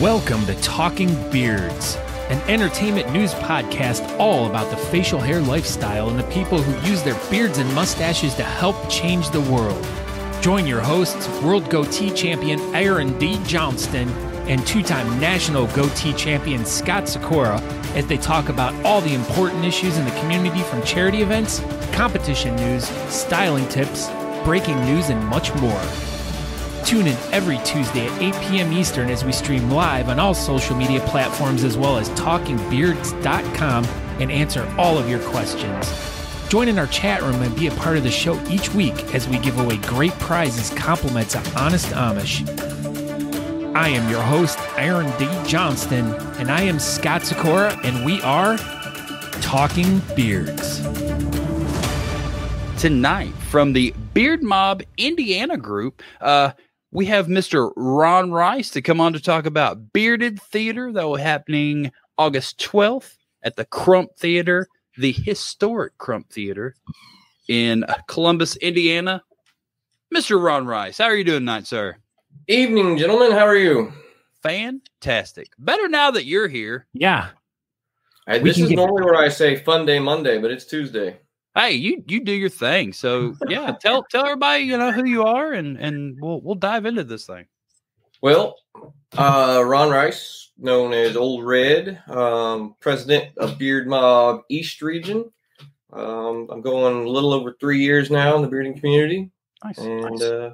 Welcome to Talking Beards, an entertainment news podcast all about the facial hair lifestyle and the people who use their beards and mustaches to help change the world. Join your hosts, World Goatee Champion Aaron D. Johnston and two time National Goatee Champion Scott Sykora as they talk about all the important issues in the community from charity events, competition news, styling tips, breaking news, and much more. Tune in every Tuesday at 8 p.m. Eastern as we stream live on all social media platforms as well as talkingbeards.com and answer all of your questions. Join in our chat room and be a part of the show each week as we give away great prizes, compliments of Honest Amish. I am your host, Aaron D. Johnston, and I am Scott Sykora, and we are Talking Beards. Tonight, from the Beard Mobb Indiana group, uh, we have Mr. Ron Rice to come on to talk about Bearded Theater that will be happening August 12th at the Crump Theater, the historic Crump Theater in Columbus, Indiana. Mr. Ron Rice, how are you doing tonight, sir? Evening, gentlemen. How are you? Fantastic. Better now that you're here. Yeah. Hey, this is normally where I say Fun Day Monday, but it's Tuesday. Hey, you you do your thing. So yeah, tell tell everybody you know who you are, and and we'll we'll dive into this thing. Well, uh, Ron Rice, known as Old Red, um, president of Beard Mobb East Region. Um, I'm going a little over three years now in the bearding community, Nice. and nice. uh,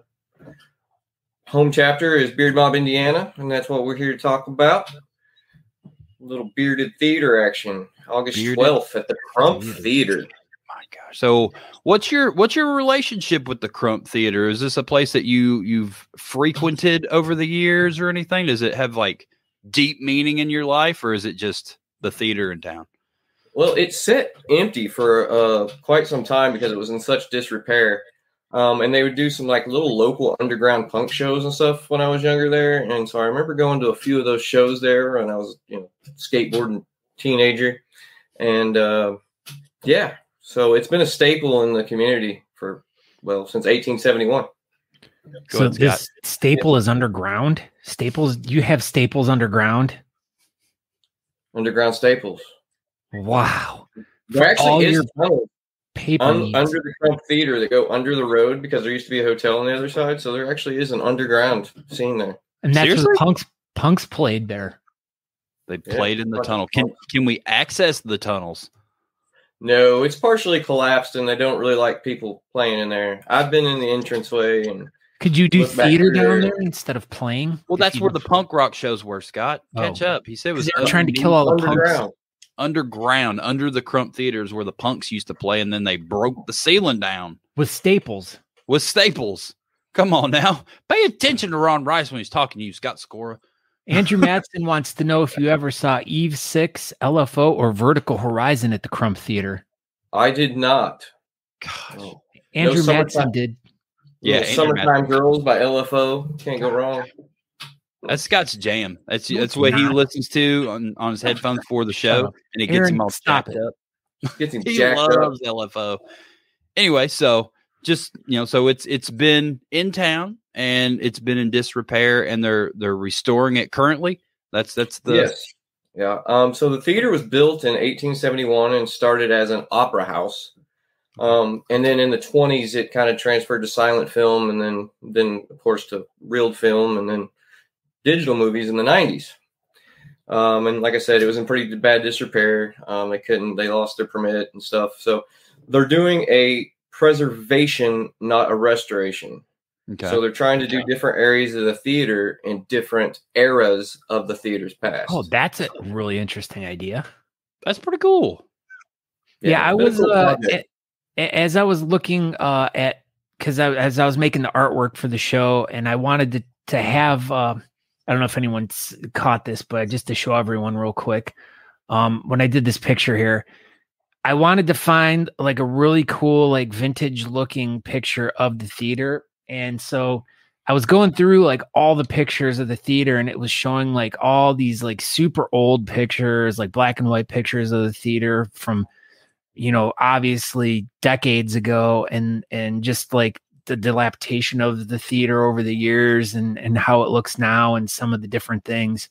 home chapter is Beard Mobb Indiana, and that's what we're here to talk about. A little bearded theater action, August Bearded 12th at the Crump theater. Gosh. So what's your what's your relationship with the Crump Theater? Is this a place that you you've frequented over the years or anything? Does it have like deep meaning in your life or is it just the theater in town? Well, it sat empty for uh, quite some time because it was in such disrepair. Um, and they would do some like little local underground punk shows and stuff when I was younger there. And so I remember going to a few of those shows there when I was, you know, skateboarding teenager. And uh, yeah, so it's been a staple in the community for well since 1871. So ahead, this staple is underground. Staples, you have staples underground. Underground staples. Wow. There For actually is your tunnels Paper un- under the Crump Theater that go under the road because there used to be a hotel on the other side. So there actually is an underground scene there. and that's Seriously? the punks punks played there. They Yeah. played in the tunnel. Can can we access the tunnels? No, it's partially collapsed, and they don't really like people playing in there. I've been in the entranceway, and Could you do theater down there instead of playing? Well, that's where were did- the punk rock shows were, Scott. Oh. Catch Oh. up. He said it was they were trying to kill all the punks. underground. underground under the Crump Theaters where the punks used to play, and then they broke the ceiling down. with staples. with Staples. Come on now. Pay attention to Ron Rice when he's talking to you, Scott Sykora. Andrew Matson wants to know if you ever saw Eve Six, LFO, or Vertical Horizon at the Crump Theater. I did not. Gosh. Oh, Andrew summertime- Matson did. Yeah, Andrew summertime girls by LFO can't go wrong. That's Scott's jam. That's No, that's it's what he listens to on, on his headphones for the show, and it gets him all stop jacked it. up. Gets him He jacked up. loves LFO. Anyway, so just you know, so it's it's been in town and it's been in disrepair, and they're they're restoring it currently. That's that's the yes. Yeah. Um, so the theater was built in 1871 and started as an opera house. Um, and then in the 20s, it kind of transferred to silent film, and then then of course to reeled film, and then digital movies in the 90s. Um, and like I said, it was in pretty bad disrepair. Um, they couldn't, they lost their permit and stuff. So they're doing a preservation, not a restoration. Okay. So they're trying to do different areas of the theater in different eras of the theater's past. Oh, that's a really interesting idea. that's pretty cool. Yeah, I it's been a was cool uh, project. a- a- as I was looking uh, at because I, as I was making the artwork for the show, and I wanted to to have. Uh, I don't know if anyone's caught this, but just to show everyone real quick, um, when I did this picture here, I wanted to find like a really cool, like vintage looking picture of the theater, and so I was going through like all the pictures of the theater, and it was showing like all these like super old pictures, like black and white pictures of the theater from you know obviously decades ago and and just like the dilapidation of the theater over the years and and how it looks now and some of the different things.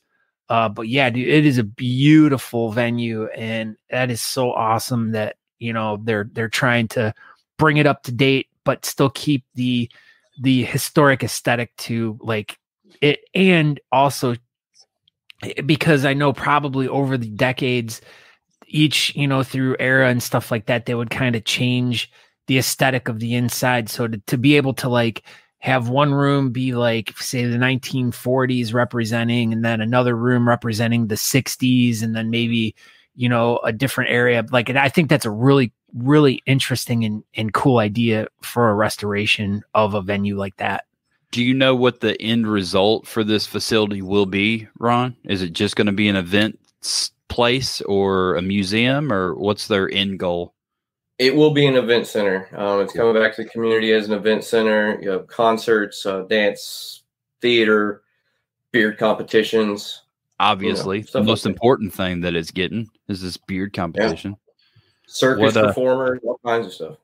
Uh, but yeah, dude, it is a beautiful venue, and that is so awesome that you know they're they're trying to bring it up to date, but still keep the the historic aesthetic to like it, and also eh, because I know probably over the decades, each you know through era and stuff like that, they would kind of change the aesthetic of the inside. So to, to be able to like have one room be like say the 1940s representing and then another room representing the 60s and then maybe you know a different area like and i think that's a really really interesting and, and cool idea for a restoration of a venue like that Do you know what the end result for this facility will be, Ron? Is it just going to be an event place or a museum, or what's their end goal? It will be an event center. Um, it's coming back to the community as an event center. You have concerts, uh, dance, theater, beard competitions. Obviously, the stuff like most that. important thing that it's getting is this beard competition. Circus What, uh, performers, all kinds of stuff.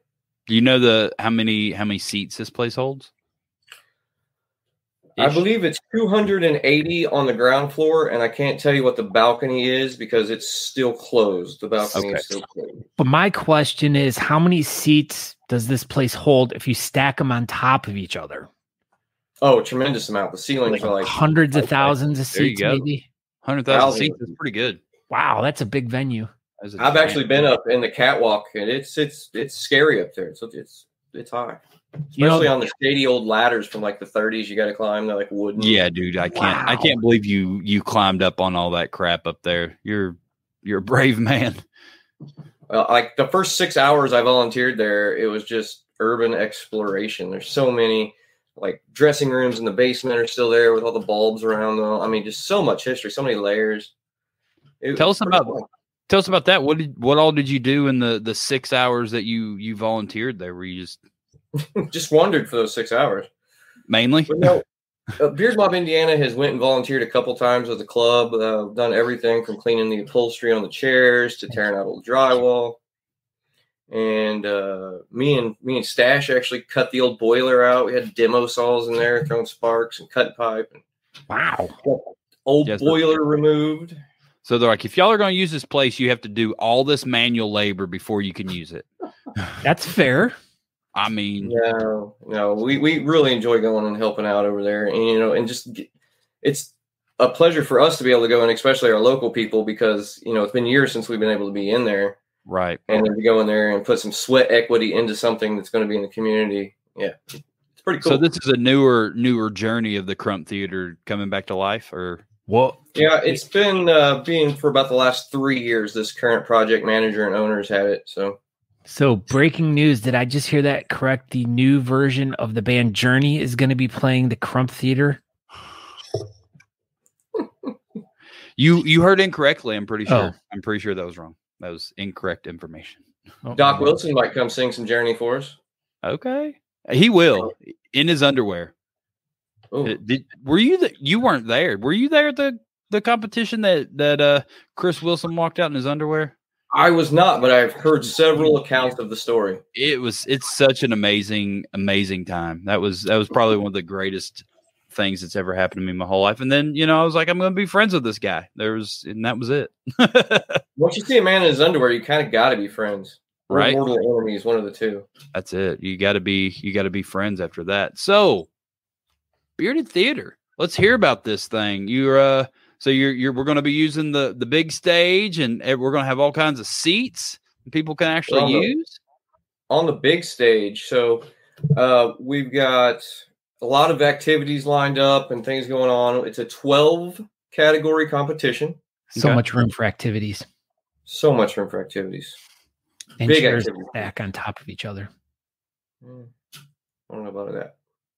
Do you know the how many how many seats this place holds? I believe it's 280 on the ground floor, and I can't tell you what the balcony is because it's still closed. The balcony Okay. is still closed. but my question is how many seats does this place hold if you stack them on top of each other Oh, a tremendous amount. The ceilings like are like hundreds of okay. thousands of seats go. maybe hundred thousand Thousands. seats is pretty good. wow that's a big venue That's a I've actually been up in the catwalk, and it's it's it's scary up there. It's it's it's high, You know- especially on the shady old ladders from like the 30s. You got to climb. They're like wooden. Yeah, dude, I can't. I can't believe you you climbed up on all that crap up there. You're you're a brave man. Uh, like the first six hours I volunteered there, it was just urban exploration. There's so many like dressing rooms in the basement are still there with all the bulbs around them. I mean, just so much history, so many layers. It Tell us about- fun. Tell us about that. What did what all did you do in the the six hours that you you volunteered there? Were you just just wandered for those six hours. mainly? But no, uh, Beard Mobb Indiana has went and volunteered a couple times with the club. Uh, done everything from cleaning the upholstery on the chairs to tearing out old drywall. And uh, me and me and Stash actually cut the old boiler out. We had demo saws in there, throwing sparks and cut pipe. And wow old Yes, sir. boiler removed. So they're like, if y'all are going to use this place, you have to do all this manual labor before you can use it. that's fair I mean, No, no, we, we really enjoy going and helping out over there, and you know, and just get, it's a pleasure for us to be able to go and especially our local people because you know it's been years since we've been able to be in there right. and then to go in there and put some sweat equity into something that's going to be in the community. Yeah, it's pretty cool. So this is a newer newer journey of the Crump Theater coming back to life, or well yeah, it's been uh, being for about the last three years. This current project manager and owners had it. So So, breaking news. Did I just hear that correct? The new version of the band Journey is going to be playing the Crump Theater. you you heard incorrectly. I'm pretty sure. Oh. I'm pretty sure that was wrong. That was incorrect information. Oh, Doc Wilson might come sing some Journey for us. Okay, he will in his underwear. Ooh. Uh, Did were you the, you weren't there? Were you there at the the competition that that uh Chris Wilson walked out in his underwear? I was not, but I've heard several accounts of the story. It was it's such an amazing amazing time. That was that was probably one of the greatest things that's ever happened to me my whole life. And then you know I was like I'm going to be friends with this guy. There was and that was it. Once you see a man in his underwear, you kind of got to be friends. Or Right. Mortal enemies, one of the two. that's it. You got to be you got to be friends after that. So bearded theater. Let's hear about this thing. You're uh so you're you're we're going to be using the the big stage and we're going to have all kinds of seats people can actually Well, no. use. On the big stage, so uh, we've got a lot of activities lined up and things going on. It's a 12 category competition. So Okay. much room for activities So much room for activities. and Big chairs activities. stack on top of each other. Hmm. I don't know about that.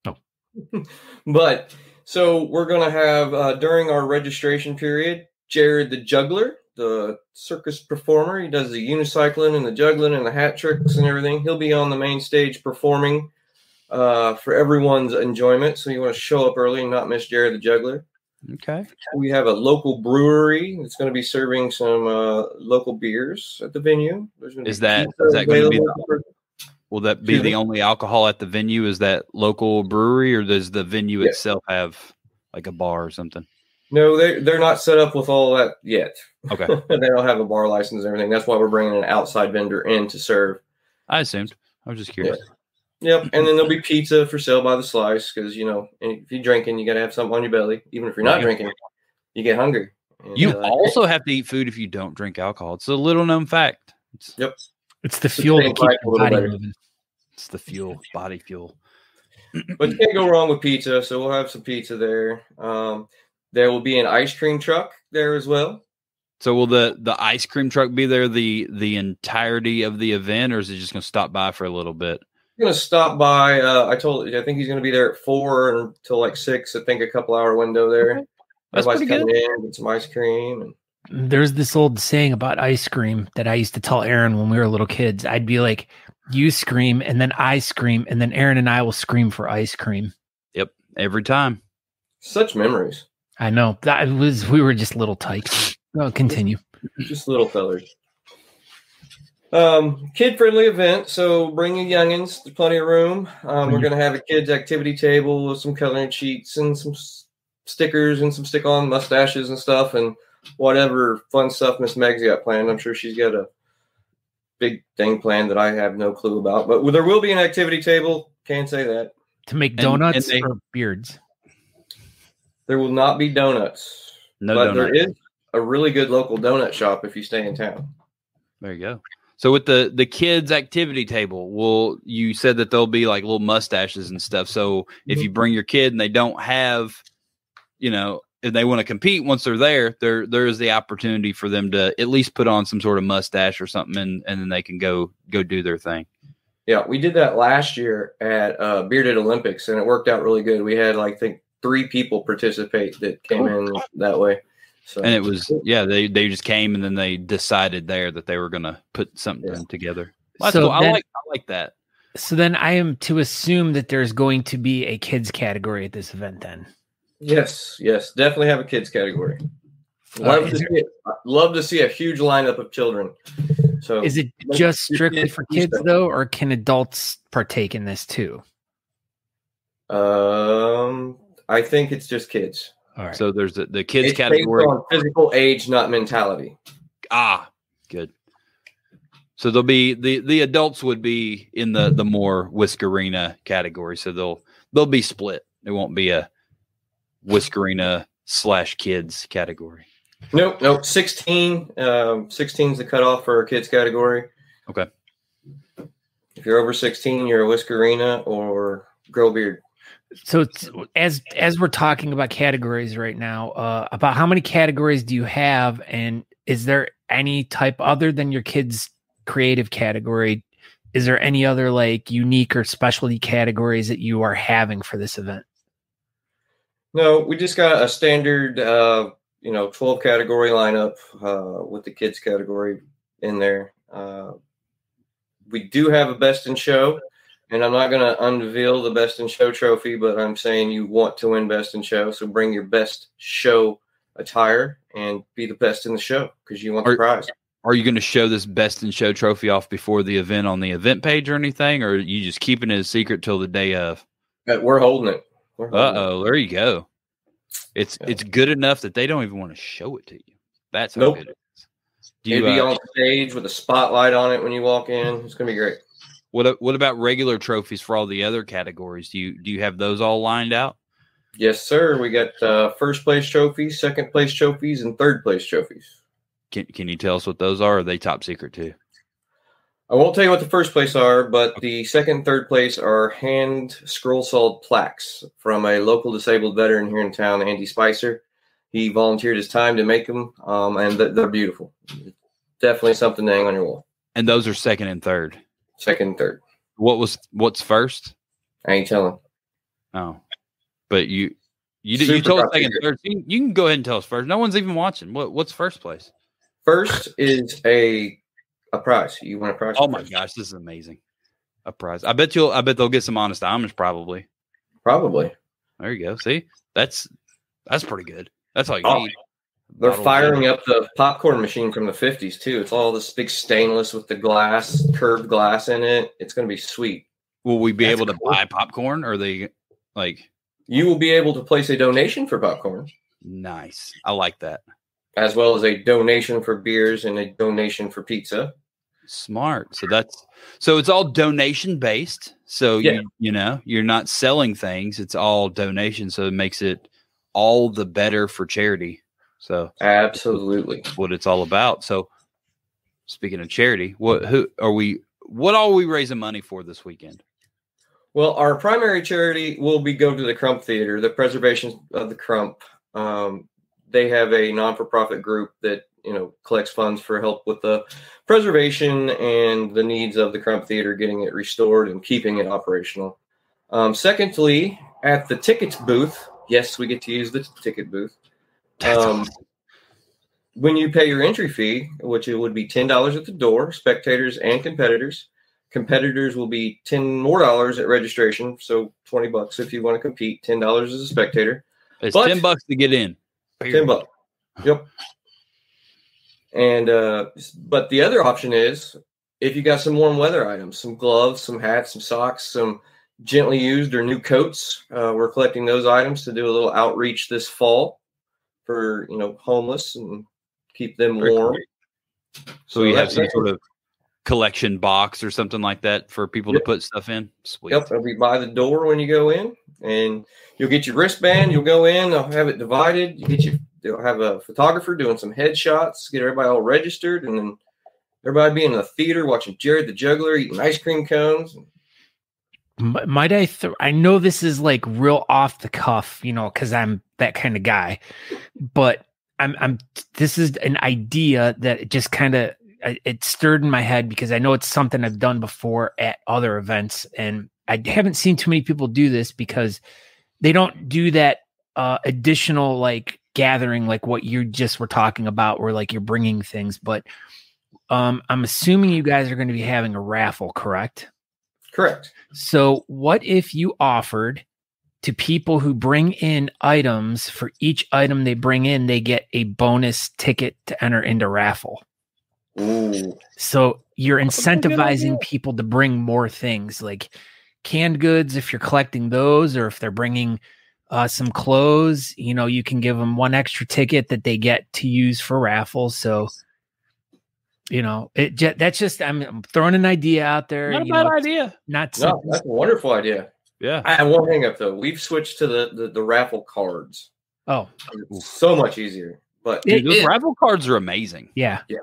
Oh. but so we're going to have uh, during our registration period, Jared the juggler, the circus performer. He does the unicycling and the juggling and the hat tricks and everything. He'll be on the main stage performing uh, for everyone's enjoyment. So you want to show up early and not miss Jared the juggler. Okay. We have a local brewery that's going to be serving some uh, local beers at the venue. There's gonna Is be that- that gonna be for- Will that be Excuse the me? only alcohol at the venue? Is that local brewery or does the venue Yeah. itself have like a bar or something? No, they they're not set up with all that yet. Okay. they don't have a bar license and everything. That's why we're bringing an outside vendor in to serve. I assumed. I was just curious. Yep, and then there'll be pizza for sale by the slice because you know if you're drinking, you got to have something on your belly. Even if you're not Right. drinking, you get hungry. And, You uh, also have to eat food if you don't drink alcohol. It's a little known fact. It's, Yep. It's the Just fuel that think keep the body moving. It's the fuel, body fuel. But you can't go wrong with pizza, so we'll have some pizza there. Um, there will be an ice cream truck there as well. So will the the ice cream truck be there the the entirety of the event, or is it just going to stop by for a little bit? He's gonna stop by. Uh, I told. I think he's gonna be there at four until like six. I think a couple hour window there. That's Everybody's pretty coming in, get some ice cream, and There's this old saying about ice cream that I used to tell Aaron when we were little kids. I'd be like, "You scream, and then I scream, and then Aaron and I will scream for ice cream." Yep, every time. such memories. I know that was we were just little tykes. Oh, continue. Just little fellers. Um, kid friendly event. So bring your youngins. There's plenty of room. Um, we're gonna have a kids activity table with some coloring sheets and some s- stickers and some stick on mustaches and stuff and whatever fun stuff Miss Meg's got planned. I'm sure she's got a big thing planned that I have no clue about. But there will be an activity table. Can't say that. To make and donuts they- or beards. There will not be donuts, No but donut. there is a really good local donut shop if you stay in town. There you go. So with the the kids activity table, well, you said that there'll be like little mustaches and stuff. So if mm-hmm. you bring your kid and they don't have, you know, if they want to compete once they're there, there there is the opportunity for them to at least put on some sort of mustache or something, and and then they can go go do their thing. Yeah, we did that last year at uh, Bearded Olympics, and it worked out really good. We had like I think three people participate that came in that way. So And it was yeah, they they just came and then they decided there that they were gonna put something Yeah. together. Well, So cool. I like I like that. So then I am to assume that there's going to be a kids category at this event. Then yes, yes, definitely have a kids category. Uh, Love is to see it. Love to see a huge lineup of children. So is it just strictly for kids though, or can adults partake in this too? um, I think it's just kids. All right. So there's the, the kids It's based category. on physical age, not mentality. Ah, good. So there'll be the the adults would be in the the more whiskerina category. So they'll they'll be split. It won't be a whiskerina slash kids category. Nope, nope. 16. Um, 16 is the cutoff for our kids category. Okay. If you're over 16, you're a whiskerina or grow beard. so it's, as as we're talking about categories right now, uh, about how many categories do you have, and is there any type other than your kids' creative category? Is there any other like unique or specialty categories that you are having for this event? No, we just got a standard, uh, you know, 12 category lineup uh, with the kids category in there. Uh, we do have a best in show, and I'm not going to unveil the best in show trophy, but I'm saying you want to win best in show. So bring your best show attire and be the best in the show because you want the prize. Are you going to show this best in show trophy off before the event on the event page or anything, or are you just keeping it a secret till the day of? Uh, We're holding it. Uh oh, there you go. It's Yeah. it's good enough that they don't even want to show it to you. That's how Nope. good it is. Do It'd you, be uh, on stage with a spotlight on it when you walk in. It's gonna be great. What what about regular trophies for all the other categories? Do you do you have those all lined out? Yes, sir. We got uh, first place trophies, second place trophies, and third place trophies. Can can you tell us what those are? Are they top secret too? I won't tell you what the first place are, but the second and third place are hand scroll sawed plaques from a local disabled veteran here in town, Andy Spicer. He volunteered his time to make them, um, and th- they're beautiful. Definitely something to hang on your wall. And those are second and third. Second and third. What was what's first? I ain't telling. Oh, but you you did, you told us second and third. You, can- you can go ahead and tell us first. No one's even watching. What what's first place? First is a a prize. You want a prize? Oh my gosh, this is amazing. A prize. I bet you'll. I bet they'll get some honest Amish probably. Probably. There you go. See, that's that's pretty good. That's all you Oh, need. They're Bottle firing up the popcorn machine from the 50s too. It's all this big stainless with the glass, curved glass in it. It's going to be sweet. Will we be That's able to cool. buy popcorn? Or are they like? You will be able to place a donation for popcorn. Nice. I like that. as well as a donation for beers and a donation for pizza. Smart. So that's so it's all donation based. So Yeah. you you know you're not selling things. It's all donation. So it makes it all the better for charity. So Absolutely. that's what it's all about. So speaking of charity, what who are we? What all we raising money for this weekend? Well, our primary charity will be go to the Crump Theater, the preservation of the Crump. Um, they have a non-for-profit group that you know collects funds for help with the preservation and the needs of the Crump Theater, getting it restored and keeping it operational. Um, secondly, at the tickets booth, yes, we get to use the ticket booth. Um, when you pay your entry fee, which it would be ten dollars at the door, spectators and competitors. Competitors will be ten more dollars at registration, so twenty bucks if you want to compete. Ten dollars as a spectator. It's but- ten bucks to get in. Ten bucks. Yep. And uh, but the other option is if you got some warm weather items, some gloves, some hats, some socks, some gently used or new coats. Uh, we're collecting those items to do a little outreach this fall for you know homeless and keep them Very warm. cool. So, you have some sort of collection box or something like that for people Yep. to put stuff in. Sweet. Yep, it'll be by the door when you go in, and you'll get your wristband. You'll go in. They'll have it divided. You get your. Have a photographer doing some headshots. Get everybody all registered, and then everybody be in the theater watching Jared the Juggler eating ice cream cones. Might I? Th- I know this is like real off the cuff, you know, because I'm that kind of guy. But I'm, I'm. This is an idea that just kind of it stirred in my head because I know it's something I've done before at other events, and I haven't seen too many people do this because they don't do that uh, additional like gathering, like what you just were talking about, where like you're bringing things. But um, I'm assuming you guys are going to be having a raffle, correct? Correct. So, what if you offered to people who bring in items for each item they bring in, they get a bonus ticket to enter into raffle? Ooh, So, you're a good idea. incentivizing people to bring more things like canned goods if you're collecting those, or if they're bringing uh, some clothes, you know, you can give them one extra ticket that they get to use for raffles. So, you know, it that's just I'm, I'm throwing an idea out there. Not a bad know, idea. Not no, that's a wonderful idea. Yeah. I have one hang up though. We've switched to the the, the raffle cards. Oh, It's so much easier. But It Dude, those is. raffle cards are amazing. yeah. yeah,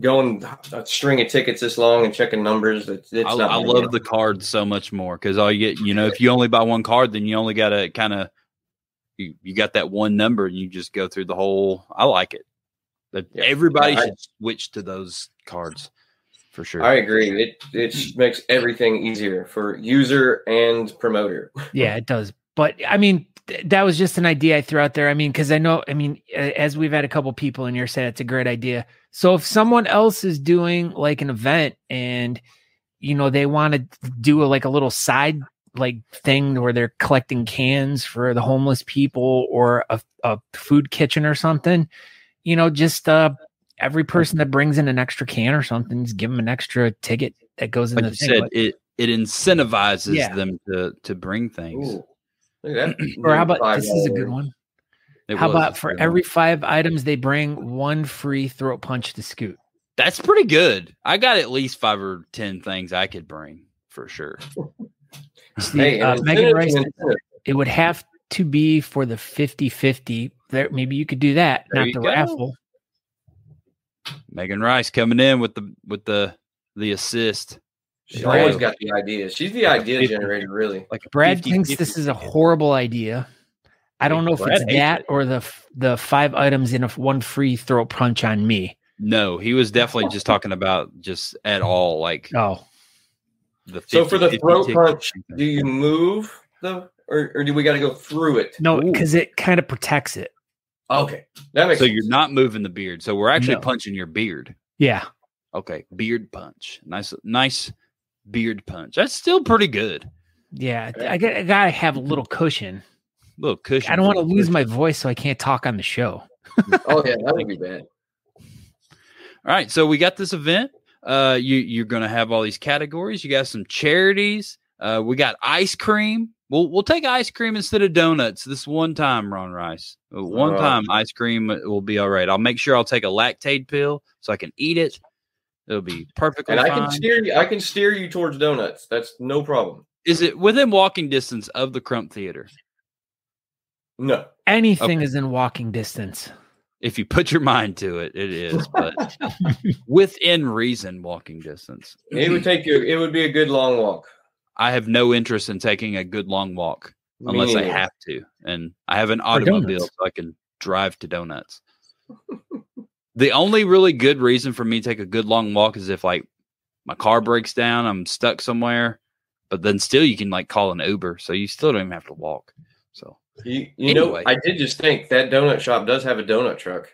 going a string of tickets this long and checking numbers. It's, it's I, not I love the cards so much more because all you get, you know, if you only buy one card, then you only got to kind of you, you got that one number and you just go through the whole. I like it. That Yeah. everybody Yeah, I- should switch to those cards for sure. I agree. It it makes everything easier for user and promoter. Yeah, it does. But I mean, th- that was just an idea I threw out there. I mean, because I know, I mean, as we've had a couple people in here say it's a great idea. So if someone else is doing like an event and you know they want to do a, like a little side like thing where they're collecting cans for the homeless people or a, a food kitchen or something, you know, just uh every person that brings in an extra can or something, just give them an extra ticket that goes in like the you thing. said, But- it it incentivizes Yeah. them to to bring things. Ooh, look at that. or how about this is a good one. It How was about for good one. every five items they bring, one free throat punch to scoot? That's pretty good. I got at least five or ten things I could bring for sure. See, Hey, uh, Megan Rice, it would have to be for the 50 50. There, maybe you could do that, There not the go. raffle. Megan Rice coming in with the with the the assist. She's Brad- always got the ideas. She's the idea Fifty. generator, really. Like Brad 50, thinks 50. this is a horrible idea. I don't know if Brad it's that it. or the the five items in a one free throat punch on me. No, he was definitely just talking about just at all like Oh, the. So for the 50, throat 50 punch, ticket. do you move the, or, or do we got to go through it? no, because it kind of protects it. Okay, that makes so sense. you're not moving the beard. So we're actually No. punching your beard. Yeah. Okay, beard punch. Nice, nice beard punch. That's still pretty good. Yeah. I, got, I gotta have a little cushion. little cushion. I don't want to lose push. my voice so I can't talk on the show. Oh yeah, that would be bad. All right, so we got this event. Uh, you you're gonna have all these categories. You got some charities. Uh, we got ice cream. We'll we'll take ice cream instead of donuts this one time, Ron Rice. Uh, One Uh, time, ice cream will be all right. I'll make sure I'll take a lactate pill so I can eat it. It'll be perfectly And I fine. can steer you. I can steer you towards donuts. That's no problem. Is it within walking distance of the Crump Theater? No. Anything Okay. is in walking distance. If you put your mind to it, it is, but within reason, walking distance. It would take you. It would be a good long walk. I have no interest in taking a good long walk Me unless I have to, and I have an automobile, so I can drive to donuts. the only really good reason for me to take a good long walk is if like my car breaks down, I'm stuck somewhere, but then still you can like call an Uber, so you still don't even have to walk. So You, you know, I did just think that donut shop does have a donut truck.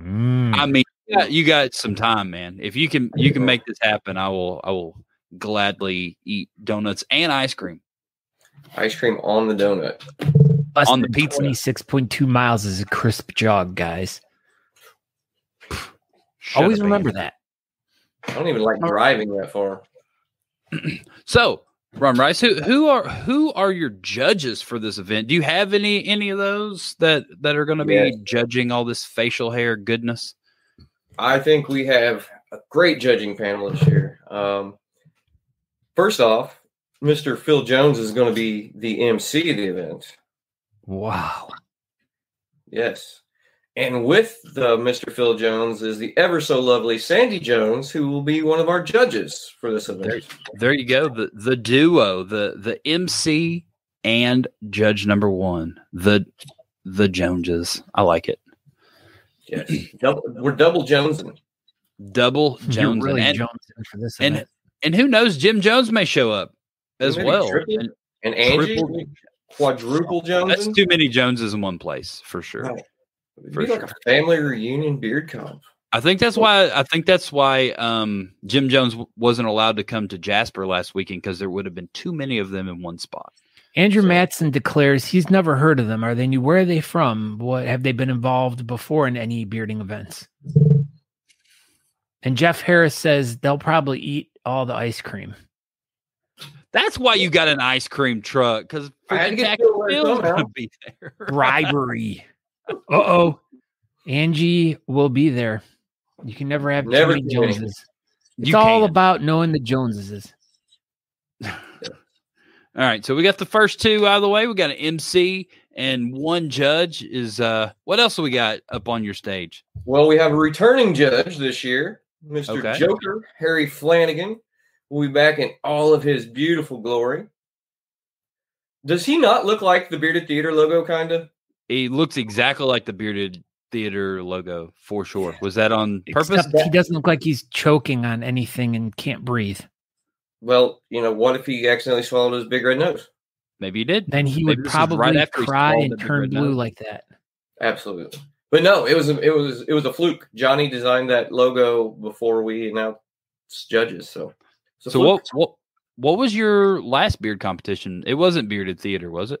Mm. I mean, yeah, you got some time, man. If you can, you can make this happen. I will. I will gladly eat donuts and ice cream. Ice cream on the donut. Less on the than pizza. 26.2 miles is a crisp jog, guys. Shut Always remember Andy. that. I don't even like driving that far. So, Ron Rice, who who are who are your judges for this event? Do you have any any of those that that are going to be Yes. judging all this facial hair goodness? I think we have a great judging panel this year. Um, first off, Mr. Phil Jones is going to be the MC of the event. Wow. Yes. And with the Mr. Phil Jones is the ever so lovely Sandy Jones, who will be one of our judges for this event. There you go, the the duo, the the MC and judge number one, the the Joneses. I like it. Yes. Double, we're double Jonesing. Double You're Jones really and, jonesing for this and event. and who knows, Jim Jones may show up as Maybe well. triple And And Angie, triple- quadruple Jonesing. that's too many Joneses in one place for sure. Right. It'd for be like a family reunion beard comp. I think that's why I think that's why um, Jim Jones wasn't allowed to come to Jasper last weekend because there would have been too many of them in one spot. Andrew So- Matson declares he's never heard of them. Are they new? Where are they from? What have they been involved before in any bearding events? And Jeff Harris says they'll probably eat all the ice cream. That's why you got an ice cream truck because I had to freaking get Tacky Phil there Phil's somehow. gonna be there. Bribery. Uh oh. Angie will be there. You can never have Never too many too. Joneses. It's You all can. about knowing the Joneses. All right, so we got the first two out of the way. We got an MC and one judge. Is uh, what else do we got up on your stage? Well, we have a returning judge this year, Mr. Okay. Joker Harry Flanagan. Will be back in all of his beautiful glory. Does he not look like the Bearded Theater logo, kind of? He looks exactly like the bearded theater logo for sure. Was that on purpose? Except he doesn't look like he's choking on anything and can't breathe. Well, you know, what if he accidentally swallowed his big red nose? Maybe he did. Then he Maybe would this is right probably after cry and turn blue nose. like that. Absolutely. But no, it was a, it was it was a fluke. Johnny designed that logo before we announced judges. So, So fluke. what what what was your last beard competition? It wasn't bearded theater, was it?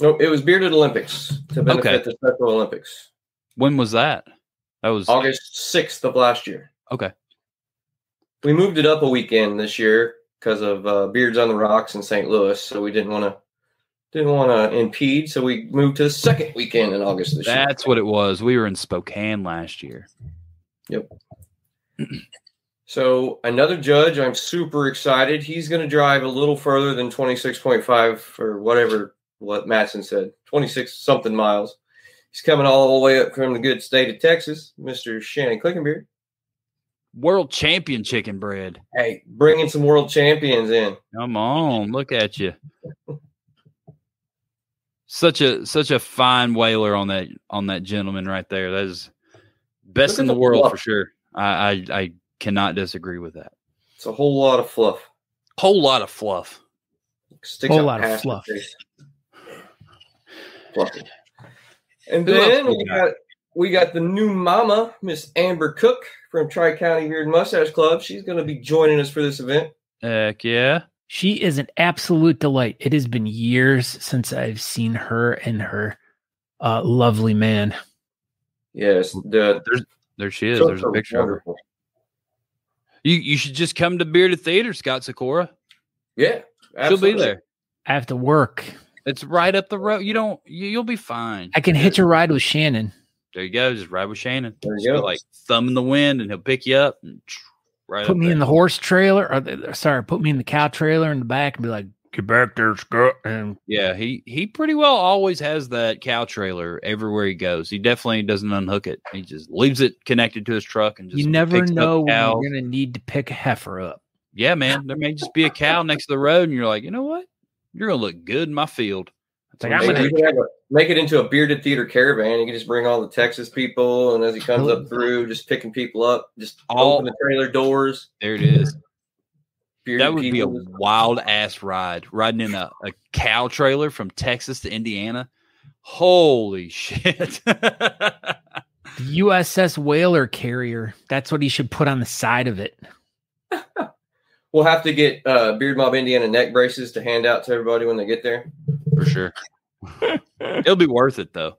No, it was Bearded Olympics to benefit Okay. the Special Olympics. When was that? That was August sixth of last year. okay. We moved it up a weekend this year because of uh, Beards on the Rocks in St. Louis, so we didn't want to didn't want to impede. So we moved to the second weekend in August this year. That's what it was. We were in Spokane last year. Yep. so another judge, I'm super excited. He's going to drive a little further than 26.5 or whatever what Matson said, 26 something miles. He's coming all the way up from the good state of Texas, Mr. Shannon Clickenbeard. World champion chicken bread. Hey, bringing some world champions in. Come on, look at you. Such a such a fine whaler on that on that gentleman right there. That is best Look in the the world fluff. for sure. I, I I cannot disagree with that. It's a whole lot of fluff. Whole lot of fluff. Sticks Whole out lot of fluff. face. Fluffy. And then we we got? got we got the new mama, Miss Amber Cook from Tri County Beard Mustache Club. She's going to be joining us for this event. Heck yeah. She is an absolute delight. It has been years since I've seen her and her uh, lovely man. Yes, the There she is. There's a picture of her. wonderful. You you should just come to Bearded Theater, Scott Sykora. Yeah, She'll be there. I have to work. It's right up the road. You don't. You, you'll be fine. I can hitch a ride with Shannon. There you go. Just ride with Shannon. There you Just go. Like thumb in the wind, and he'll pick you up. And right. Put up me in the horse trailer, or the, sorry, put me in the cow trailer in the back and be like, "Get back there, Scott." And Yeah, he he pretty well always has that cow trailer everywhere he goes. He definitely doesn't unhook it. He just leaves it connected to his truck and just you never picks know when you're gonna need to pick a heifer up. Yeah, man. There may just be a cow next to the road, and you're like, you know what? You're gonna look good in my field. Like, I'm gonna- you can have a, make it into a bearded theater caravan. You can just bring all the Texas people, and as he comes Oh. up through, just picking people up, just All- open the trailer doors. There it is. Bearded That would be a wild ass ride, riding in a, a cow trailer from Texas to Indiana. Holy shit! The USS whaler carrier. That's what he should put on the side of it. We'll have to get uh, Beard Mobb Indiana neck braces to hand out to everybody when they get there. For sure. It'll be worth it though.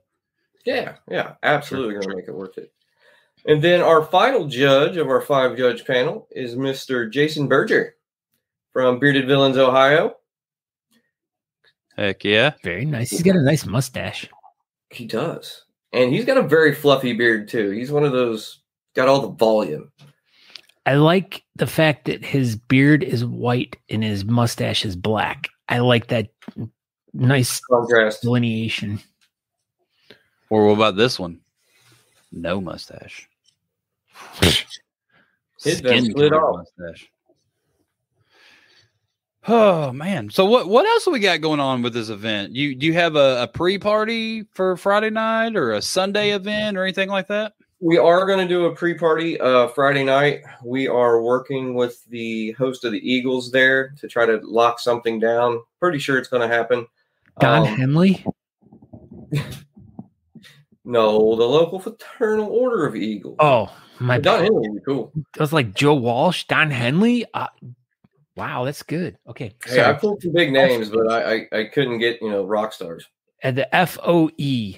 Yeah, yeah, absolutely going to make it worth it. And then our final judge of our five judge panel is Mr. Jason Berger from Bearded Villains, Ohio. Heck yeah. Very nice. He's got a nice mustache. He does. And he's got a very fluffy beard too. He's one of those got all the volume. I like the fact that his beard is white and his mustache is black. I like that nice Contrast. delineation. Or what about this one? No mustache. His done Skin slid color off. mustache. Oh man! So what? What else do we got going on with this event? You do you have a, a pre party for Friday night or a Sunday event or anything like that? We are going to do a pre-party uh, Friday night. We are working with the host of the Eagles there to try to lock something down. Pretty sure it's going to happen. Don Um, Henley. no, the local fraternal order of Eagles. Oh my! Don bad. Henley would be cool. It was like Joe Walsh, Don Henley. Uh, wow, that's good. Okay, Hey, I pulled some big names, but I, I I couldn't get you know rock stars. And the F O E.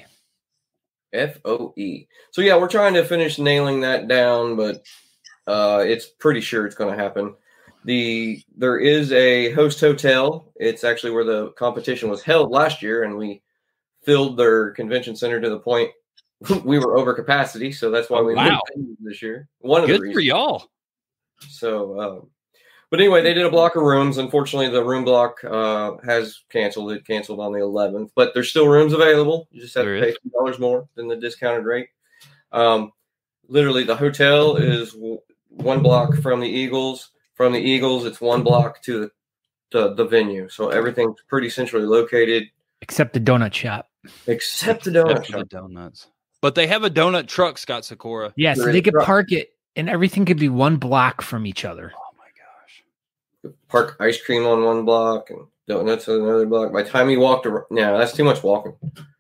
F O E. So yeah, we're trying to finish nailing that down, but uh, it's pretty sure it's going to happen. The there is a host hotel. It's actually where the competition was held last year, and we filled their convention center to the point we were over capacity. So that's why Oh, we wow. moved this year. One of Good the for y'all. So, um, but anyway, they did a block of rooms. Unfortunately, the room block uh, has canceled. It canceled on the 11th, but there's still rooms available. You just have There to pay is. two dollars more than the discounted rate. Um, literally, the hotel is w- one block from the Eagles. From the Eagles, it's one block to the the, the venue. So everything's pretty centrally located, Except the donut shop. except the donut Except shop. the donuts. But they have a donut truck, Scott Sykora. Yeah, so they could truck. park it, and everything could be one block from each other. Oh my gosh. Park ice cream on one block and donuts on another block. By the time you walked around, no, that's too much walking.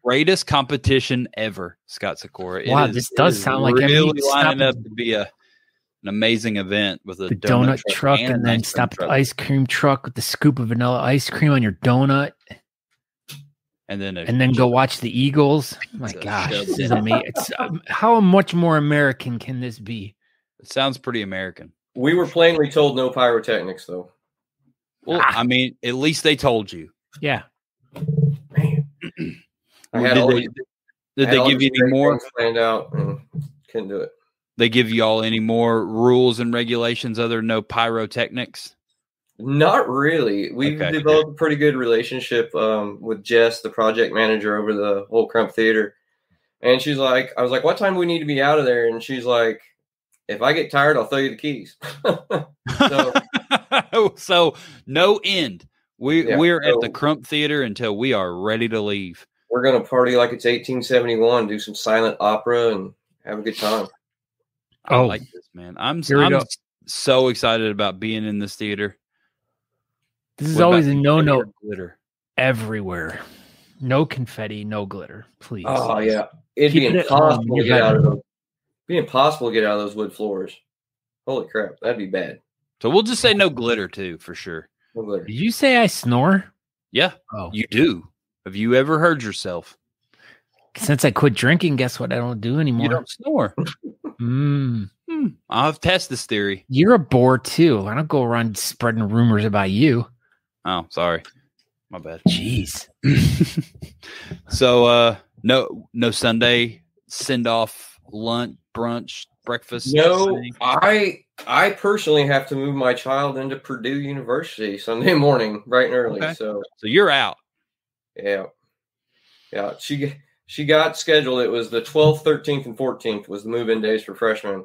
Greatest competition ever, Scott Sykora. It Wow, is- this does is sound like really need lining up to be a an amazing event with a The donut, truck, a and then stop at the ice cream truck with the scoop of vanilla ice cream on your donut, and then and then go watch the Eagles. My gosh, this is amazing. It's, um, how much more American can this be? It sounds pretty American. We were plainly told no pyrotechnics, though. Well, Ah. I mean, at least they told you. Yeah, Man, I had did all they, these- did I had they all give you any more? planned out and couldn't do it? They give you all any more rules and regulations other than no pyrotechnics? Not really. We've Okay. developed a pretty good relationship um, with Jess, the project manager over the whole Crump Theater. And she's like, I was like, what time do we need to be out of there? And she's like, if I get tired, I'll throw you the keys. So- so no end. We Yeah, we're at the Crump Theater until we are ready to leave. We're going to party like it's 1871, do some silent opera, and have a good time. I Oh. like this, man. I'm I'm so excited about being in this theater. this is What always a no no glitter? Glitter. everywhere. No confetti, no glitter, please. Oh, yeah. It'd be Keep it at impossible to get out of better. those. Be impossible to get out of those wood floors. Holy crap, that'd be bad. So we'll just say no glitter too, for sure. No glitter. Did you say I snore? Yeah, Oh, you do. Have you ever heard yourself? since I quit drinking, guess what? I don't do anymore. You anymore. don't snore. Mm, Hmm. I'll test this theory. you're a bore too. I don't go around spreading rumors about you. Oh, sorry. My bad. Jeez. so uh no no Sunday send off lunch, brunch, breakfast. No, thing? I I personally have to move my child into Purdue University Sunday morning, bright and early. Okay. So So you're out. yeah, yeah. She she got scheduled. It was the twelfth, thirteenth, and fourteenth was the move-in days for freshmen,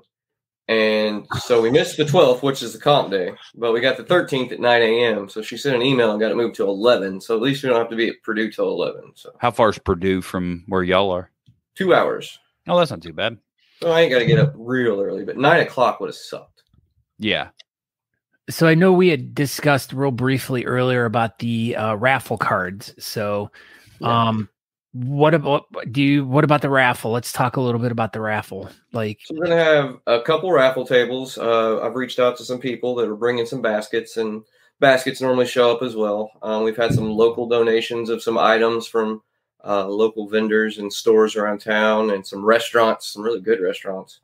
and so we missed the twelfth, which is the comp day, but we got the thirteenth at nine a.m. So she sent an email and got it moved to eleven. So at least we don't have to be at Purdue till eleven. So How far is Purdue from where y'all are? two hours. Oh, that's not too bad. So I ain't got to get up real early, but nine o'clock would have sucked. Yeah. So I know we had discussed real briefly earlier about the uh, raffle cards. So, Yeah. um, what about do you? What about the raffle? Let's talk a little bit about the raffle. Like, So we're gonna have a couple raffle tables. Uh, I've reached out to some people that are bringing some baskets, and baskets normally show up as well. Um, we've had some local donations of some items from uh, local vendors and stores around town, and some restaurants, some really good restaurants.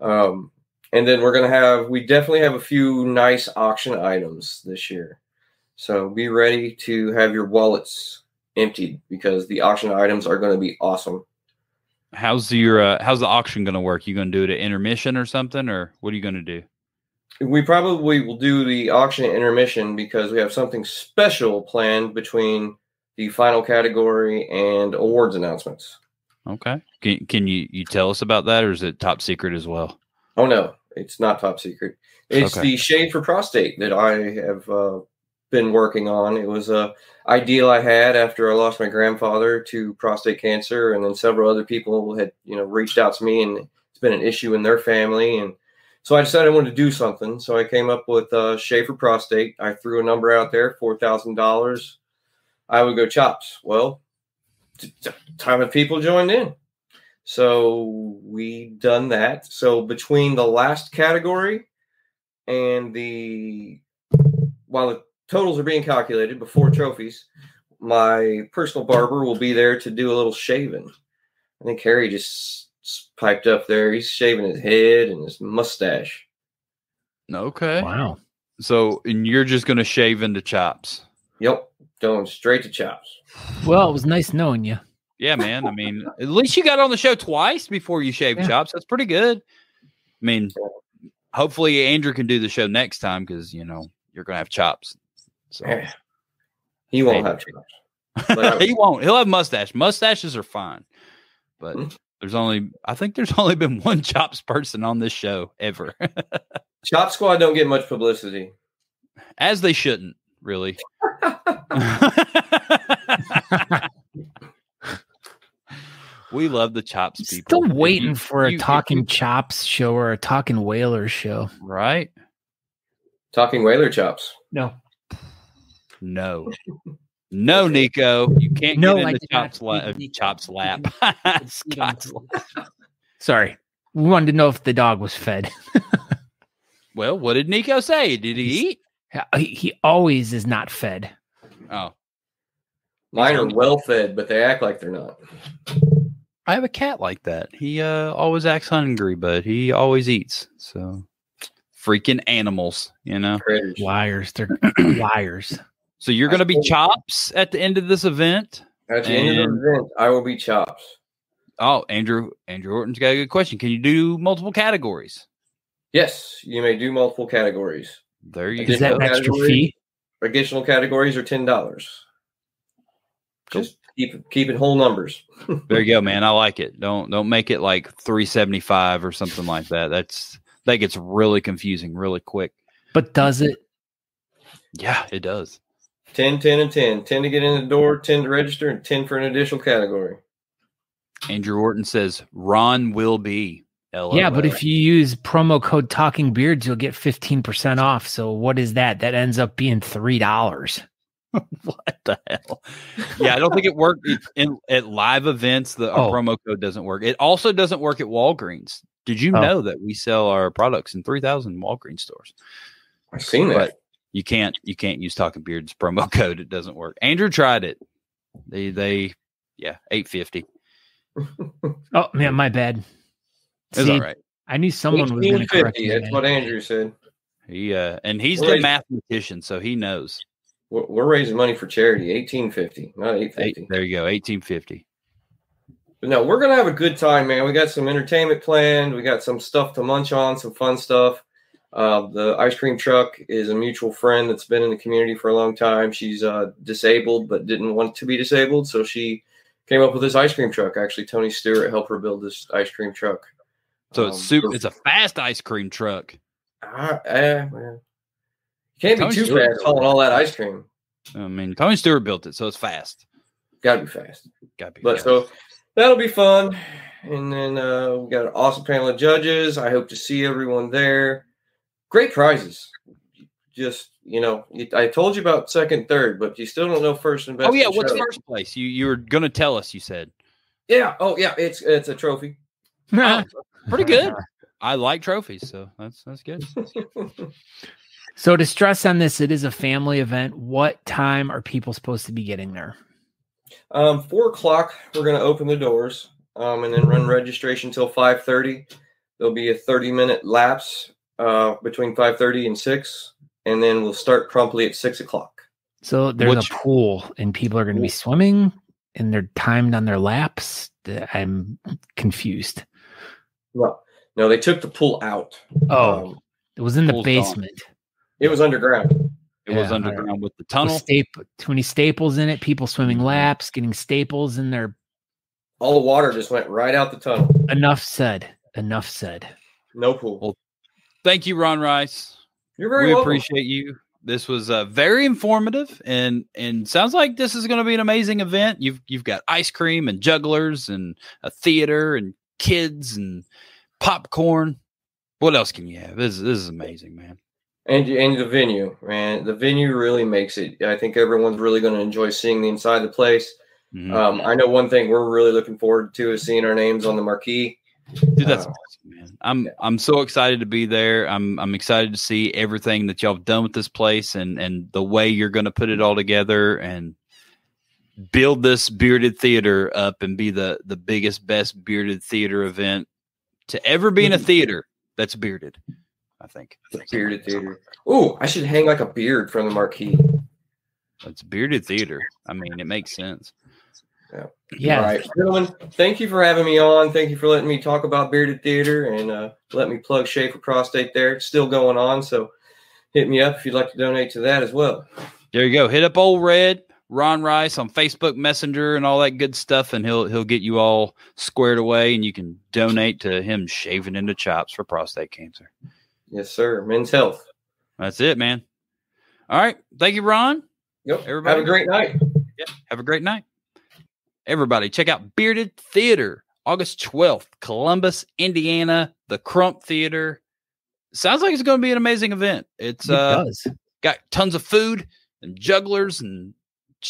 Um, and then we're gonna have. We definitely have a few nice auction items this year, so be ready to have your wallets emptied because the auction items are going to be awesome. How's your uh, how's the auction going to work? You going to do it at intermission or something, or what are you going to do? We probably will do the auction at intermission because we have something special planned between the final category and awards announcements. Okay. Can can you you tell us about that, or is it top secret as well? Oh no, it's not top secret. It's Okay. the shave for prostate that I have uh, been working on. It was a ideal I had after I lost my grandfather to prostate cancer, and then several other people had you know reached out to me, and it's been an issue in their family, and so I decided I wanted to do something. So I came up with uh, shave for prostate. I threw a number out there, four thousand dollars. I would go chops. Well, t- t- time of people joined in. So we done that. So between the last category and the while the totals are being calculated before trophies, my personal barber will be there to do a little shaving. I think Harry just s- piped up there. He's shaving his head and his mustache. Okay. wow. So and you're just going to shave into chops. Yep, going straight to chops. Well, it was nice knowing you. Yeah, man. I mean, at least you got on the show twice before you shaved Yeah. chops. That's pretty good. I mean, hopefully Andrew can do the show next time because you know you're going to have chops. So Eh, He won't Hey. have chops. He won't. He'll have mustache. Mustaches are fine, but Hmm. there's only I think there's only been one chops person on this show ever, Chop Squad don't get much publicity. as they shouldn't really. we love the chops people. Still waiting you- for a you- talking chops show or a talking whaler show. right. Talking whaler chops. No, No. No, Nico, you can't No, get I in the chops, la- speak uh, chops lap. Scott's lap. sorry. We wanted to know if the dog was fed. Well, what did Nico say? Did he eat? He, he always is not fed. Oh, Mine are well fed, but they act like they're not. I have a cat like that. He uh, always acts hungry, but he always eats. So, freaking animals, you know. Critters. Liars. They're liars. So you're going to be chops at the end of this event. At the end of the event, I will be chops. Oh, Andrew, Andrew Horton's got a good question. Can you do multiple categories? Yes, you may do multiple categories. There you Is that go. an extra category? fee? Additional categories are ten dollars. Cool. Just keep keep it whole numbers. There you go, man. I like it. Don't don't make it like 375 or something like that. That's that gets really confusing really quick. But does it? Yeah, it does. 10, 10, and 10. 10 to get in the door, 10 to register, and 10 for an additional category. Andrew Orton says Ron will be. LOL. Yeah, but if you use promo code Talking Beards, you'll get fifteen percent off. So what is that? That ends up being three dollars. what the hell? Yeah, I don't think it worked It- in at live events. The Oh. promo code doesn't work. It also doesn't work at Walgreens. Did you Oh. know that we sell our products in 3,000 Walgreens stores? I've seen that. But you can't you can't use Talking Beards promo code. It doesn't work. Andrew tried it. They they yeah, 850. Oh man, my bad. It's See, all right. I knew someone was going to correct me. That's what Andrew said. He uh and he's Well, the he's- mathematician, so he knows. we're, we're raising money for charity. Eighteen fifty, not eight Eight, fifty. there you go. Eighteen fifty. But no, we're gonna have a good time, man. We got some entertainment planned. We got some stuff to munch on, some fun stuff. Uh, the ice cream truck is a mutual friend that's been in the community for a long time. She's uh, disabled but didn't want to be disabled, so she came up with this ice cream truck. Actually, Tony Stewart helped her build this ice cream truck. So it's Um, super. It's a fast ice cream truck. Eh, well, you can't be too Stewart fast hauling all that ice cream. I mean, Tony Stewart built it, so it's fast. Got to be fast. Got to be. But fast. so that'll be fun. And then uh, we got an awesome panel of judges. I hope to see everyone there. Great prizes. Just you know, I told you about second, third, but you still don't know first and best. oh yeah, what's show. first place? You you were gonna tell us. You said Yeah. Oh yeah. It's it's a trophy. Oh, pretty good. I like trophies, so that's that's good. So to stress on this, it is a family event. What time are people supposed to be getting there? um, four o'clock. We're gonna open the doors. Um, and then run registration till five thirty. There'll be a thirty minute lapse uh, between five thirty and six, and then we'll start promptly at six o'clock. So there's Which- a pool, and people are going to be swimming, and they're timed on their laps. I'm confused. No, no, they took the pool out. Oh, Um, it was in the pool's gone. basement. it was underground. It was Yeah, underground with the With tunnel. staple, too many staples in it. People swimming Mhm. laps, getting staples in their. All the water just went right out the tunnel. Enough said. Enough said. No pool. Well, Thank you, Ron Rice. You're very we welcome. appreciate you. This was uh, very informative, and and sounds like this is going to be an amazing event. You've you've got ice cream and jugglers and a theater and kids and popcorn. What else can you have? This this is amazing, man. And and the venue, man, the venue really makes it. I think everyone's really going to enjoy seeing the inside of the place. Mhm. Um, I know one thing we're really looking forward to is seeing our names on the marquee. Dude, that's uh, awesome, man. I'm yeah. I'm so excited to be there. I'm I'm excited to see everything that y'all have done with this place and and the way you're going to put it all together and build this bearded theater up and be the the biggest best bearded theater event to ever be in a theater that's bearded. I think. The bearded theater. Ooh, I should hang like a beard from the marquee. It's bearded theater. I mean, it makes sense. Yeah. All right, gentlemen. Thank you for having me on. Thank you for letting me talk about bearded theater and uh, let me plug Schaefer Prostate. There, it's still going on. So hit me up if you'd like to donate to that as well. There you go. Hit up old Red Ron Rice on Facebook Messenger and all that good stuff, and he'll he'll get you all squared away, and you can donate to him shaving into chops for prostate cancer. Yes, sir. Men's health. That's it, man. All right. Thank you, Ron. Yep. Everybody- Have a great night. Yeah. Have a great night. Everybody, check out Bearded Theater, August 12th, Columbus, Indiana, the Crump Theater. Sounds like it's going to be an amazing event. It's It uh does. got tons of food and jugglers and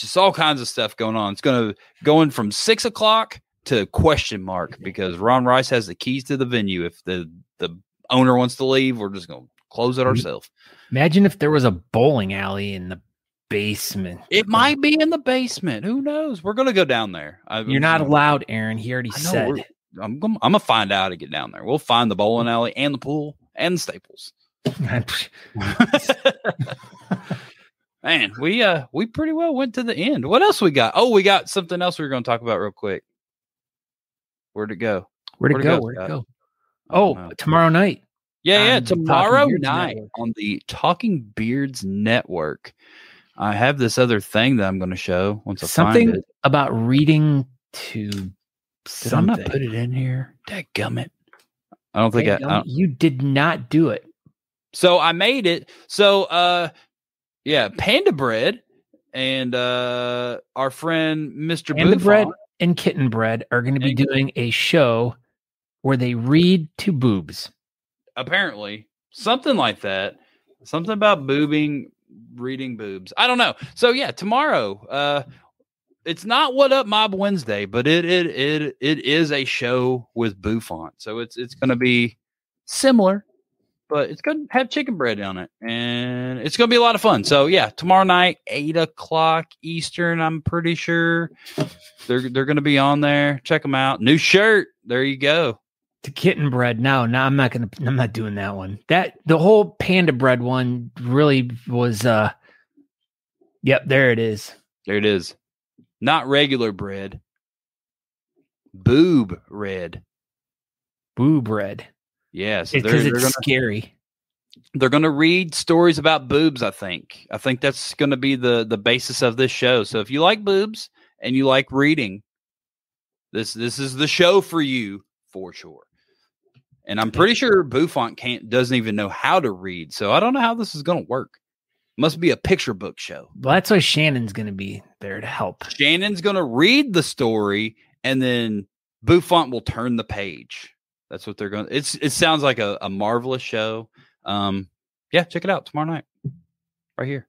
just all kinds of stuff going on. It's going to going from six o'clock to question mark because Ron Rice has the keys to the venue. If the the owner wants to leave, we're just going to close it Mhm. ourselves. Imagine if there was a bowling alley in the basement. It might be in the basement. Who knows? We're going to go down there. I, You're not allowed, Aaron. He already said. I'm gonna, I'm gonna find out how to get down there. We'll find the bowling alley and the pool and the Staples. Man, we uh we pretty well went to the end. What else we got? Oh, we got something else we were going to talk about real quick. Where'd it go? Where'd it Where'd it go? go, Where'd it go? I Oh, tomorrow night. Yeah, yeah, tomorrow night Network. on the Talking Beards Network. I have this other thing that I'm going to show once I Something find it. about reading to Did I something. not put it in here? Dadgummit. I don't think I, I don't- you did not do it. So I made it. So uh yeah, Panda Bread and uh our friend Mr. And the bread and kitten bread are going to be doing a show where they read to boobs. apparently something like that. Something about boobing, reading boobs. I don't know. So yeah, tomorrow. Uh it's not what up Mob Wednesday, but it it it it is a show with Buffon. So it's it's gonna be similar, but it's gonna have chicken bread on it. And it's gonna be a lot of fun. So yeah, tomorrow night, eight o'clock Eastern, I'm pretty sure. They're they're gonna be on there. Check them out. New shirt. There you go. To kitten bread. No, no, I'm not going to, I'm not doing that one. That, the whole panda bread one really was, uh, Yep, there it is. There it is. Not regular bread. Boob red. Boob red. Yeah, so Because they're, it's they're gonna scary. they're gonna read stories about boobs. I think. I think that's gonna be the the basis of this show. So if you like boobs and you like reading, this this is the show for you for sure. And I'm pretty sure Buffont can't doesn't even know how to read. So I don't know how this is gonna work. Must be a picture book show. Well, that's why Shannon's going to be there to help. Shannon's going to read the story and then Buffont will turn the page. That's what they're going. It's it sounds like a, a marvelous show. Um yeah, check it out tomorrow night. Right here.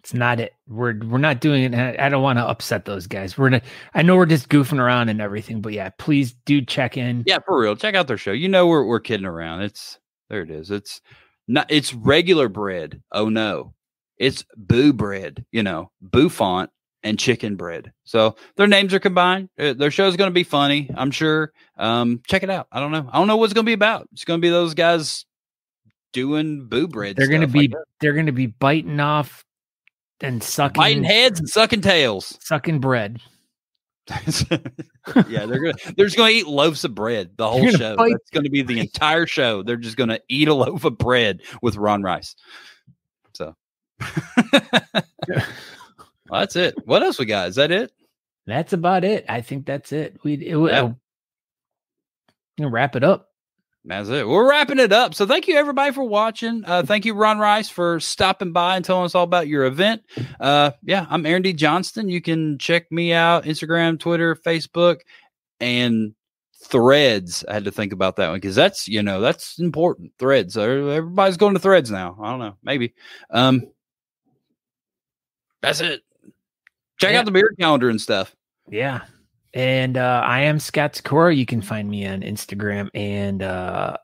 It's not it. We're we're not doing it. I don't want to upset those guys. We're gonna. I know we're just goofing around and everything, but yeah, please do check in. Yeah, for real. Check out their show. You know we're we're kidding around. It's there it is. It's not it's regular bread. Oh no. It's boo bread, you know, Buffont and chicken bread. So their names are combined. Their show is going to be funny, I'm sure. Um, check it out. I don't know. I don't know what it's going to be about. It's going to be those guys doing boo bread. They're gonna be I guess. they're gonna be biting off and sucking biting heads and sucking tails. sucking bread. yeah, they're gonna they're just gonna eat loaves of bread the whole show. That's gonna be the entire show. They're just gonna eat a loaf of bread with Ron Rice. So well, that's it. What else we got? Is that it? That's about it. I think that's it. We it, Yeah. we'll wrap it up. That's it. We're wrapping it up. So thank you everybody for watching. Uh, thank you, Ron Rice, for stopping by and telling us all about your event. Uh, yeah, I'm Aaron D. Johnston. You can check me out Instagram, Twitter, Facebook, and threads. I had to think about that one because that's you know that's important. Threads. Everybody's going to threads now. I don't know. Maybe. Um, that's it. Check Yeah. out the beard calendar and stuff. Yeah. And uh, I am Scott Sykora. You can find me on Instagram and uh,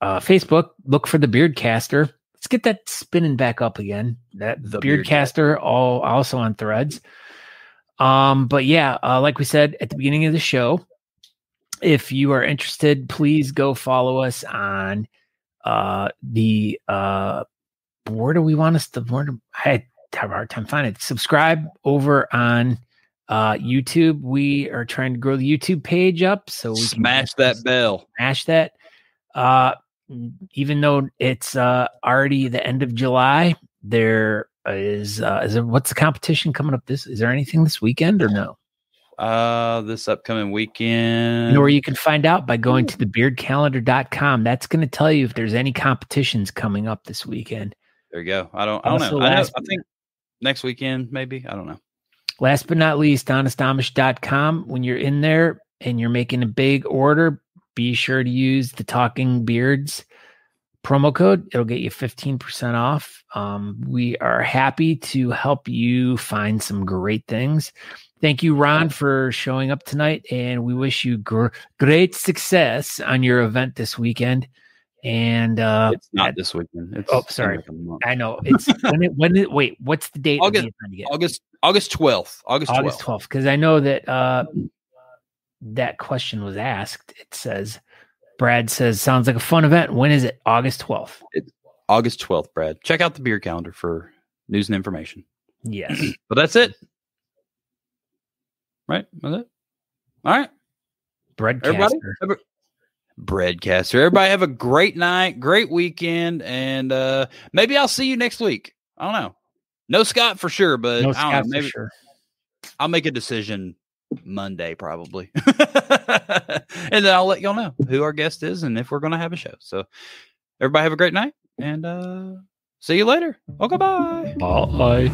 uh, Facebook. Look for the Beardcaster. Let's get that spinning back up again. That The Beardcaster, all also on Threads. Um, but yeah, uh, like we said at the beginning of the show, if you are interested, please go follow us on uh, the uh, where do we want us to? Where do, I have a hard time finding it. Subscribe over on uh YouTube. We are trying to grow the YouTube page up so we Smash that bell. smash that. Uh even though it's uh already the end of July, there is uh is there what's the competition coming up this is there anything this weekend or no? Uh, this upcoming weekend. You know where you can find out by going to the beardcalendar.com. That's going to tell you if there's any competitions coming up this weekend. There you go. I don't. I don't Also know. I, know. I think next weekend, maybe. I don't know. Last but not least, honestamish.com. When you're in there and you're making a big order, be sure to use the Talking Beards promo code. It'll get you 15% off. Um, we are happy to help you find some great things. Thank you, Ron, for showing up tonight, and we wish you gr- great success on your event this weekend. And uh, it's not that- this weekend. It's Oh, sorry. like. I know it's when it when it wait, what's the date August- the event? August August twelfth. August August twelfth. because I know that uh that question was asked. It says Brad says sounds like a fun event. When is it? August 12th. August twelfth. Brad, check out the beard calendar for news and information. Yes. But that's it. Right. That's it. All right. Everybody. Breadcaster. Have a- Breadcaster. Everybody have a great night, great weekend, and uh maybe I'll see you next week. I don't know. No Scott for sure, but No I don't Scott know. for Maybe sure. I'll make a decision Monday probably. and then I'll let y'all know who our guest is and if we're gonna have a show. So everybody have a great night and uh see you later. Okay, bye. Bye.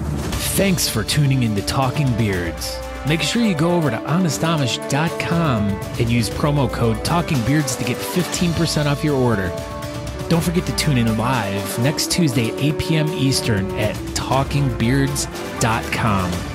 Thanks for tuning in to Talking Beards. Make sure you go over to honestamish.com and use promo code Talking Beards to get 15% off your order. Don't forget to tune in live next Tuesday at 8 p.m. Eastern at talkingbeards.com.